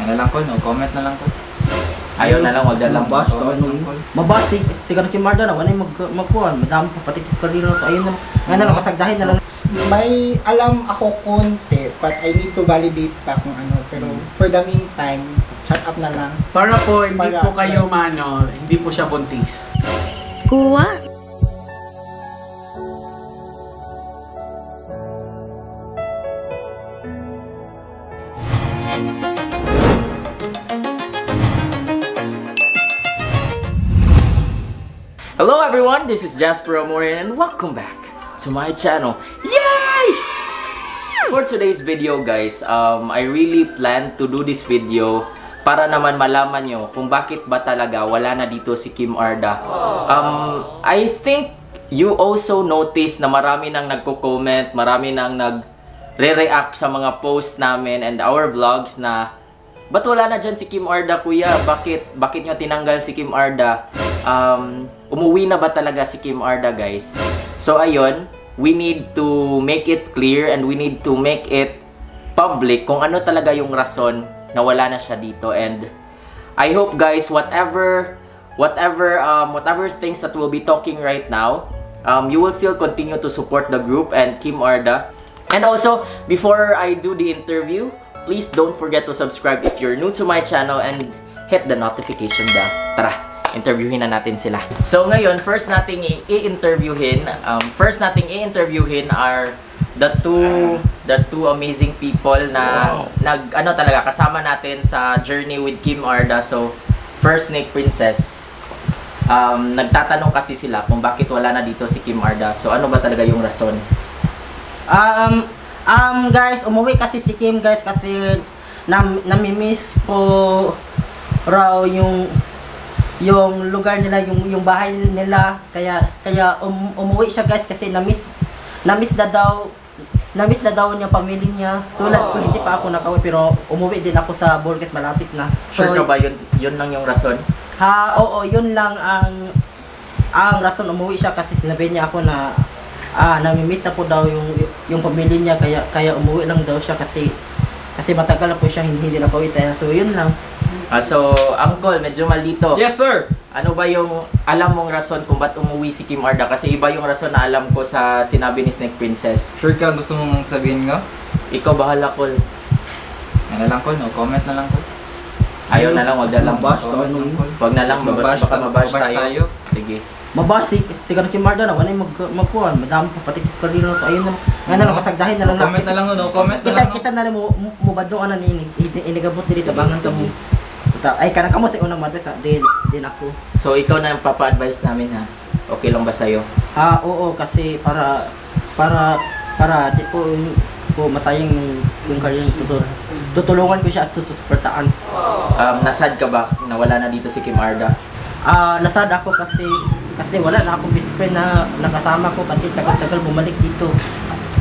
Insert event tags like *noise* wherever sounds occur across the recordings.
Ano lang ko, no comment na lang ko. Ayaw na lang, wag na lang. Mabas, Comment ano, lang, Col. mabas, si, si Kanang Kimarda na, wala yung mag, magkuhan, madami pa pati karino to, ayun na, nga na lang, kasagdahin na lang. May alam ako konti, but I need to validate pa kung ano. Pero for the meantime, shut up na lang. Para po, hindi Para- po kayo mano, hindi po siya buntis. Kuwa. Hello everyone, this is Jasper Amorin and welcome back to my channel. Yay! For today's video guys, um, I really plan to do this video para naman malaman nyo kung bakit ba talaga wala na dito si Kim Arda. Um, I think you also noticed na marami nang nagko-comment, marami nang nag-re-react sa mga posts namin and our vlogs na Ba't wala na dyan si Kim Arda, kuya? Bakit, bakit nyo tinanggal si Kim Arda? Um, umuwi na ba talaga si Kim Arda, guys? So, ayun, we need to make it clear and we need to make it public kung ano talaga yung rason na wala na siya dito. And I hope, guys, whatever, whatever, um, whatever things that we'll be talking right now, um, you will still continue to support the group and Kim Arda. And also, before I do the interview, please don't forget to subscribe if you're new to my channel and hit the notification bell. Tara, interviewin na natin sila. So ngayon, first nating i-interviewin, um, first nating i-interviewin are the two the two amazing people na nag ano talaga kasama natin sa journey with Kim Arda. So first Snake Princess. Um, nagtatanong kasi sila kung bakit wala na dito si Kim Arda. So ano ba talaga yung rason? Um, um, guys, umuwi kasi si Kim, guys, kasi nam, namimiss po raw yung yung lugar nila, yung yung bahay nila. Kaya kaya um, umuwi siya, guys, kasi namiss namiss na daw namiss na daw niya pamilya niya. Tulad ko, hindi pa ako nakauwi, pero umuwi din ako sa Burgess, malapit na. Sure So, ka ba yun, yun lang yung rason? Ha, oo, yun lang ang ang rason umuwi siya kasi sinabi niya ako na ah namimiss na po daw yung yung pamilya niya kaya kaya umuwi lang daw siya kasi kasi matagal na po siya hindi, hindi na pauwi sa So yun lang. Ah, so, Uncle, medyo malito. Yes, sir! Ano ba yung alam mong rason kung ba't umuwi si Kim Arda? Kasi iba yung rason na alam ko sa sinabi ni Snake Princess. Sure ka, gusto mong sabihin nga? Ikaw bahala, Col. Ano lang ko, no comment na lang ko. Ayaw na lang, wag na lang. Mabash, Comment ano, Col. Wag na lang, mabash baka mabash mabash tayo. Sige. Mabas si si Kanang Kimarda na wala yung mag magkuhan, madami pa pati karino to ayun na nga na lang kasagdahin na lang Comment na lang, no comment na Kita lang. no? kita na lang mo mo badong ano ni inigabot dito bangan ka mo. Kita- Ay kanang kamo sa unang madres ha. Din din ako. So, ikaw na yung papa-advise namin, ha? Okay lang ba sa'yo? Ah, oo, kasi para para para di po po masayang yung yung career tutur. Tutulungan ko siya at susuportaan. Um, nasad ka ba na wala na dito si Kim Arda? Ah, nasad ako kasi kasi wala na akong best friend na nakasama ko kasi tagal-tagal bumalik dito.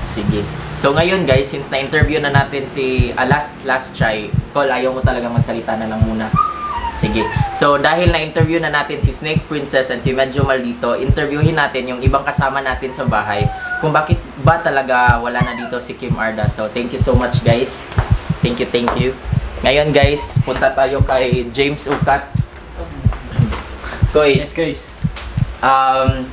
Sige. So ngayon guys, since na-interview na natin si ah, last last try, Col, ayaw mo talaga magsalita na lang muna. Sige. So dahil na-interview na natin si Snake Princess and si Medyo Maldito, interviewin natin yung ibang kasama natin sa bahay kung bakit ba talaga wala na dito si Kim Arda. So thank you so much guys. Thank you, thank you. Ngayon guys, punta tayo kay James Ukat. Guys, guys. um,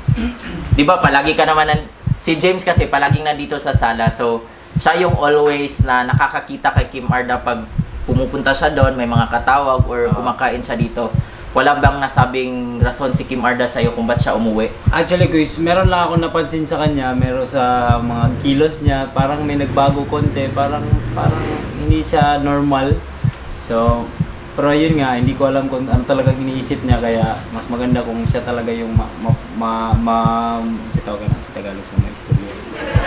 di ba palagi ka naman, si James kasi palaging nandito sa sala, so siya yung always na nakakakita kay Kim Arda pag pumupunta siya doon, may mga katawag or kumakain siya dito. Wala bang nasabing rason si Kim Arda sa'yo kung ba't siya umuwi? Actually guys, meron lang ako napansin sa kanya, meron sa mga kilos niya, parang may nagbago konti, parang parang hindi siya normal. So, pero yun nga, hindi ko alam kung ano talagang iniisip niya kaya mas maganda kung siya talaga yung ma ma ma, ma si tawag na sa Tagalog sa mga istorya.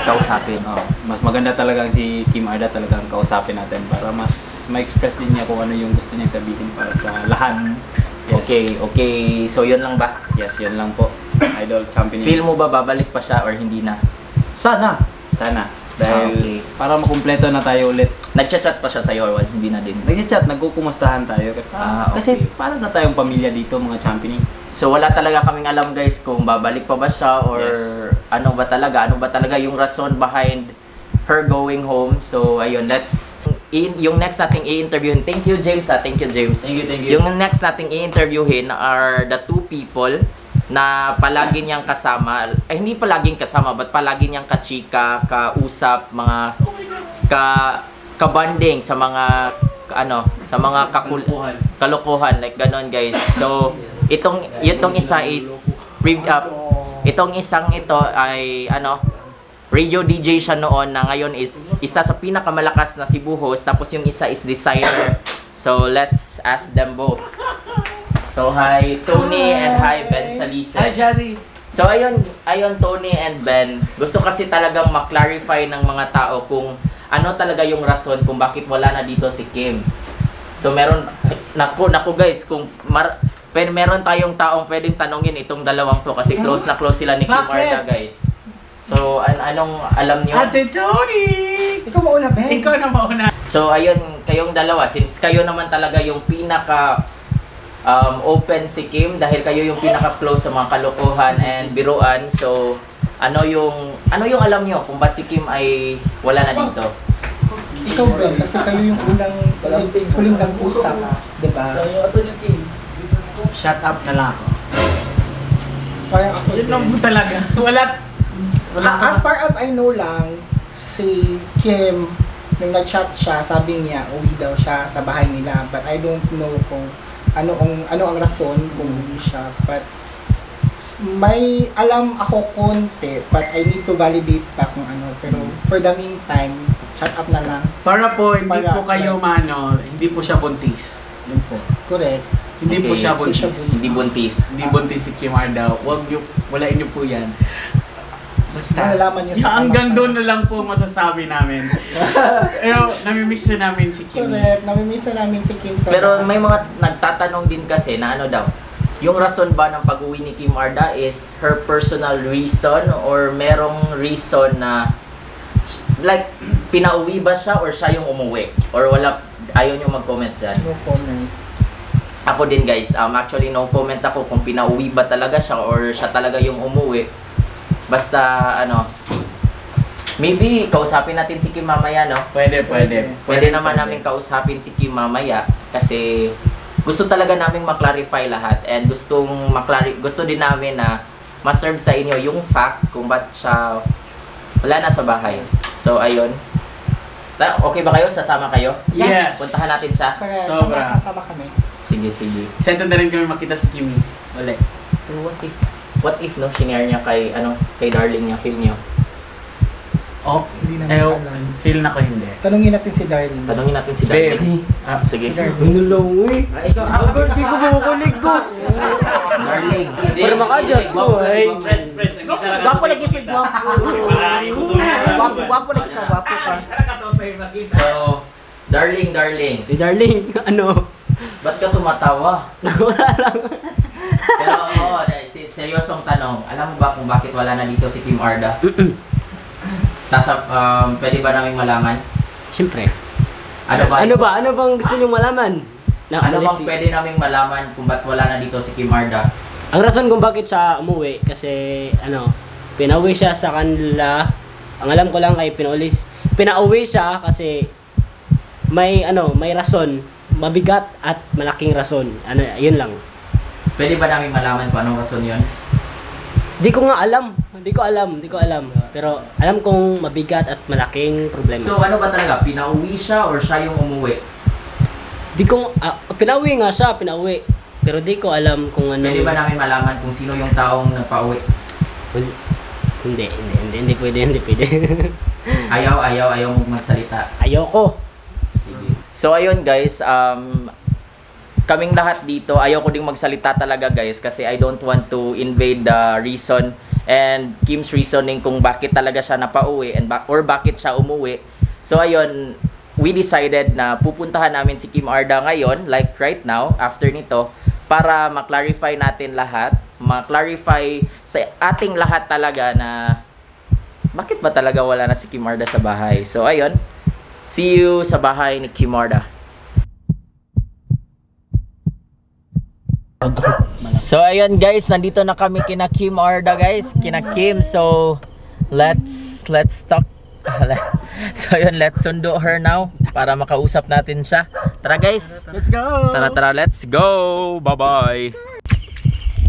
Kausapin. Oh, mas maganda talagang si Kim Arda talagang kausapin natin para mas ma-express din niya kung ano yung gusto niya sabihin para sa lahat. Yes. Okay, okay. So yun lang ba? Yes, yun lang po. Idol champion. Feel mo ba babalik pa siya or hindi na? Sana. Sana. Dahil Ah, okay. para makumpleto na tayo ulit. Nagchat-chat pa siya sa'yo or wal- hindi na din? Nagchat-chat, nagkukumustahan tayo. Ah, okay. Kasi para na tayong pamilya dito mga championing. So wala talaga kaming alam guys kung babalik pa ba siya or Yes. ano ba talaga, ano ba talaga yung rason behind her going home. So ayun, let's in, yung next nating i-interviewin, thank you James ah, thank you James. Thank you, thank you. Yung next nating i-interviewin are the two people na palagi niyang kasama, ay hindi palaging kasama, but palagi niyang kachika, kausap, mga ka kabanding sa mga ano, sa mga kakul kalokohan like ganon guys. So, itong itong isa is pre- uh, itong isang ito ay ano, radio DJ siya noon na ngayon is isa sa pinakamalakas na si Buhos tapos yung isa is designer. So, let's ask them both. So, hi Tony and hi Ben Salise. Hi, Jazzy. So ayun, ayun Tony and Ben, gusto kasi talagang maklarify ng mga tao kung ano talaga yung rason kung bakit wala na dito si Kim. So meron, naku, naku guys, kung mar, pero meron tayong taong pwedeng tanongin itong dalawang to kasi close na close sila ni Kim Bakit? Arda guys. So an anong alam niyo? Ate Tony! Ikaw mauna, Ben. Ikaw na mauna. So ayun, kayong dalawa, since kayo naman talaga yung pinaka um, open si Kim dahil kayo yung pinaka close sa mga kalokohan and biruan. So ano yung ano yung alam niyo kung ba't si Kim ay wala na dito? Ikaw, Ben. Kasi kayo yung unang, huling nag-usap. Diba? Shut up na lang ako. Parang ako, Yun lang talaga. *laughs* Wala. Wala Ah, as far as I know lang, si Kim, nung nag-chat siya, sabi niya, uwi daw siya sa bahay nila. But I don't know kung ano ang ano ang rason kung uwi siya. But may alam ako konti, but I need to validate pa kung ano. Pero for the meantime, chat up na lang. Para po, hindi Para- po kayo mano, hindi po siya buntis. Yun po. Correct. Hindi po Okay. siya Hindi siya buntis. Hindi buntis. Hindi buntis si Kim Arda. Huwag niyo, walain niyo po yan. Basta. Malalaman niyo sa hanggang doon na lang po masasabi namin. *laughs* Pero namimiss na namin si Kim. Correct. Namimiss na namin si Kim sa Pero may mga nagtatanong din kasi na ano daw, yung rason ba ng pag-uwi ni Kim Arda is her personal reason or merong reason na like pinauwi ba siya or siya yung umuwi? Or wala ayaw niyo mag-comment dyan? No comment. Ako din guys, um, actually no comment ako kung pinauwi ba talaga siya or siya talaga yung umuwi. Basta ano, maybe kausapin natin si Kim mamaya no? Pwede, pwede. Pwede naman namin kausapin si Kim mamaya kasi gusto talaga naming maklarify lahat and gustong maklari gusto din namin na ma-serve sa inyo yung fact kung ba't siya wala na sa bahay. So ayun. Okay ba kayo? Sasama kayo? Yes. Puntahan natin siya. Kaya Sobra. sama, kasama kami. Sige, sige. Sento na rin kami makita si Kimi. Ulit. Pero what if, what if no, shinare niya kay, ano, kay darling niya, feel niyo? Oh, Hindi naman eh, alam. feel na ko hindi. Tanungin natin si Darlene. Tanungin natin si darling. Ah, Sige. Si Darlene. Ano lang, uy. Ah, ikaw, ah, Hindi ko makukulig ko. Darling. Para maka-adjust ko, gwapo. Friends, friends. Gwapo lagi, Fred, gwapo. Gwapo, gwapo lagi ka, gwapo ka. So, darling, darling. Eh, darling, ano? Ba't ka tumatawa? *laughs* Wala lang. Pero oo, eh, si- seryosong tanong. Alam mo ba kung bakit wala na dito si Kim Arda? *clears throat* Sasa, um, pwede ba namin malaman? Siyempre. Ano ba? Ano ba? Ano bang gusto nyo malaman? Na Ano bang si- pwede namin malaman kung ba't wala na dito si Kim Arda? Ang rason kung bakit siya umuwi kasi ano, pinauwi siya sa kanila. Ang alam ko lang ay pinaulis, pinauwi siya kasi may ano, may rason, mabigat at malaking rason. Ano, yun lang. Pwede ba namin malaman kung anong rason yun? Di ko nga alam. Di ko alam, di ko alam. Pero alam kong mabigat at malaking problema. So ano ba talaga? Pinauwi siya or siya yung umuwi? di ko ah, pinauwi nga siya, pinauwi. Pero di ko alam kung ano. Pwede ba namin malaman kung sino yung taong nagpauwi? Hindi, hindi, hindi, hindi, hindi pwede, hindi pwede. Ayaw, ayaw, ayaw mo magsalita. Ayoko. Sige. So ayun guys, um kaming lahat dito, ayaw ko ding magsalita talaga guys kasi I don't want to invade the reason and Kim's reasoning kung bakit talaga siya napauwi and ba- or bakit siya umuwi. So ayun, we decided na pupuntahan namin si Kim Arda ngayon, like right now, after nito, para maklarify natin lahat, maklarify sa ating lahat talaga na bakit ba talaga wala na si Kim Arda sa bahay. So ayun, see you sa bahay ni Kim Arda. So ayun guys, nandito na kami kina Kim Arda guys, kina Kim. So let's let's talk. *laughs* so ayun, let's sundo her now para makausap natin siya. Tara guys. Let's go! Tara tara, let's go. Bye-bye.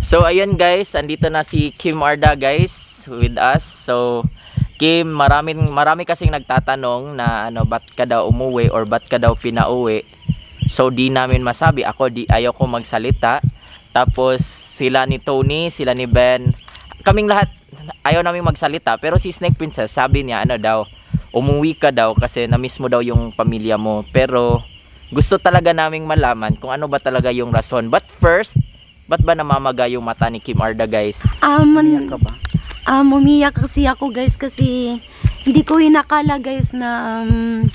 So ayun guys, andito na si Kim Arda guys with us. So Kim, maraming marami kasing nagtatanong na ano, ba't ka daw umuwi or ba't ka daw pinauwi. So di namin masabi, ako di ayaw ko magsalita. Tapos sila ni Tony, sila ni Ben, kaming lahat ayaw namin magsalita. Pero si Snake Princess sabi niya ano daw, umuwi ka daw kasi na-miss mo daw yung pamilya mo. Pero gusto talaga naming malaman kung ano ba talaga yung rason. But first, ba't ba namamaga yung mata ni Kim Arda guys? Um, um, umiyak kasi ako guys kasi hindi ko inakala guys na um,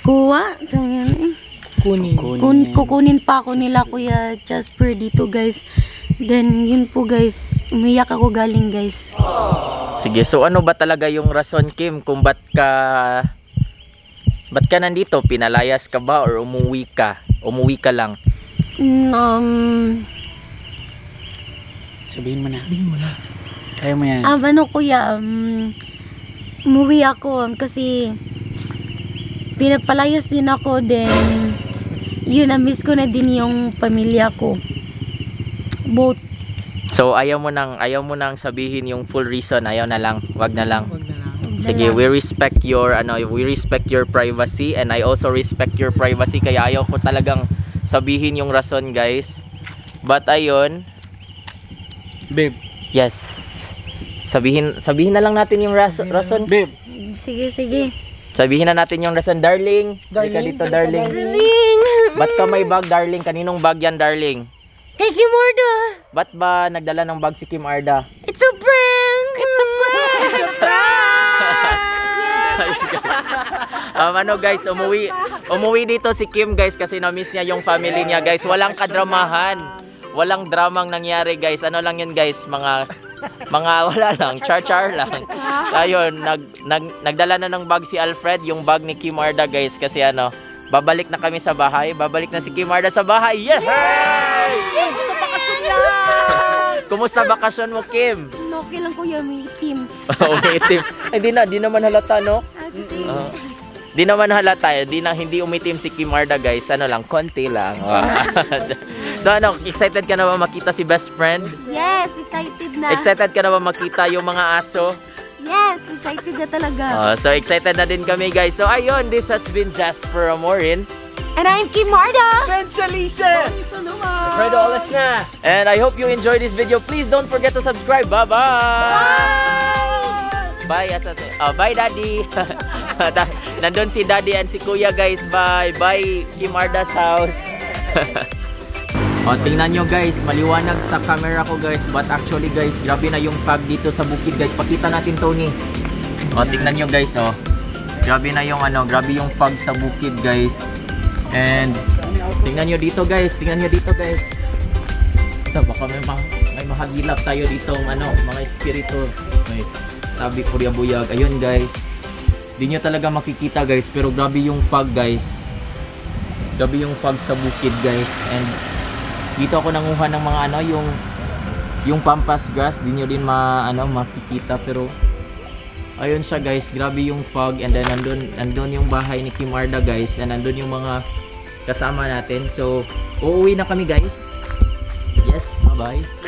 kuha. So, yun, eh. Kunin. Kun, kukunin pa ako nila Kuya Jasper dito guys. Then yun po guys, umiyak ako galing guys. Sige, so ano ba talaga yung rason Kim kung ba't ka ba't ka nandito? Pinalayas ka ba or umuwi ka? Umuwi ka lang. Mm, Um, Sabihin mo na. Sabihin mo na. Kaya mo yan. ah, ano kuya, um, umuwi ako um, kasi pinapalayas din ako then yun, na-miss ko na din yung pamilya ko. Both So ayaw mo nang ayaw mo nang sabihin yung full reason, ayaw na lang, wag na lang. Huwag na lang. Sige, we respect your ano, we respect your privacy and I also respect your privacy kaya ayaw ko talagang sabihin yung rason, guys. But ayun, Babe. yes. Sabihin sabihin na lang natin yung ras- rason. Babe. Sige, sige. Sabihin na natin yung rason, darling. Darling, Darling, dito, darling. Darling! Ba't ka may bag, darling? Kaninong bag yan, darling? Kay Kimorda! Ba't ba nagdala ng bag si Kim Arda? It's a prank! It's a prank! It's a guys. *laughs* Um, ano guys, umuwi umuwi dito si Kim guys kasi na-miss niya yung family niya guys. Walang kadramahan. Walang dramang nangyari guys. Ano lang yun guys, mga mga *laughs* wala lang, char-char lang. *laughs* Ayun, nag, nag, nagdala na ng bag si Alfred, yung bag ni Kim Arda guys kasi ano, babalik na kami sa bahay. Babalik na si Kim Arda sa bahay. Yes! Kumusta bakasyon Kumusta bakasyon mo, Kim? Okay lang kuya, may team. umitim. Hindi na, di naman halata, no? Ah, Oo. di naman halata, di na hindi umitim si Kim Arda, guys. Ano lang, konti lang. *laughs* so ano, excited ka na ba makita si best friend? yes, excited na. Excited ka na ba makita yung mga aso? Yes, excited na talaga. Uh, *laughs* so excited na din kami, guys. So ayun, this has been Jasper Amorin. And I'm Kim Marda. Fredo Oles na. And I hope you enjoyed this video. Please don't forget to subscribe. Bye-bye! Bye, asase. Oh, bye, Daddy. *laughs* Da- Nandun si Daddy and si Kuya, guys. Bye. Bye, Kim Arda's house. *laughs* o, tingnan nyo, guys. Maliwanag sa camera ko, guys. But actually, guys, grabe na yung fog dito sa bukid, guys. Pakita natin, Tony. O, tingnan nyo, guys, oh. Grabe na yung ano, grabe yung fog sa bukid, guys. And tingnan nyo dito, guys. Tingnan nyo dito, guys. Ito, baka may, ma may mahagilap tayo dito, ano, mga espiritu. Guys, tabi Korea Buyag. Ayun, guys. Di nyo talaga makikita, guys. Pero grabe yung fog, guys. Grabe yung fog sa bukid, guys. And dito ako nanguha ng mga ano, yung yung pampas grass. Di nyo din ma, ano, makikita. Pero ayun siya guys, grabe yung fog and then nandun, nandun yung bahay ni Kim Arda guys and nandun yung mga kasama natin. So, uuwi na kami guys. Yes, bye-bye.